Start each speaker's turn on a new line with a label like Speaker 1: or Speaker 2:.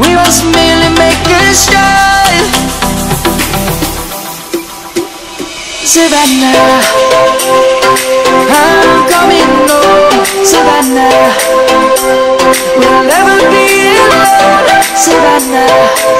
Speaker 1: We must merely a start. Savannah I'm coming home. Savannah We'll never be alone. Savannah